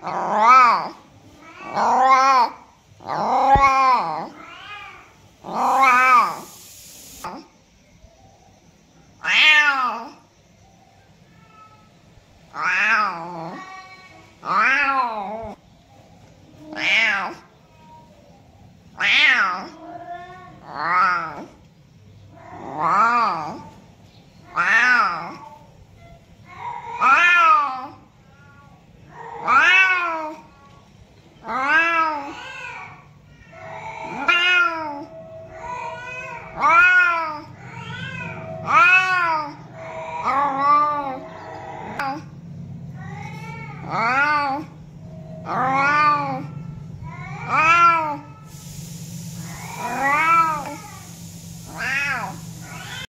Wow. 아.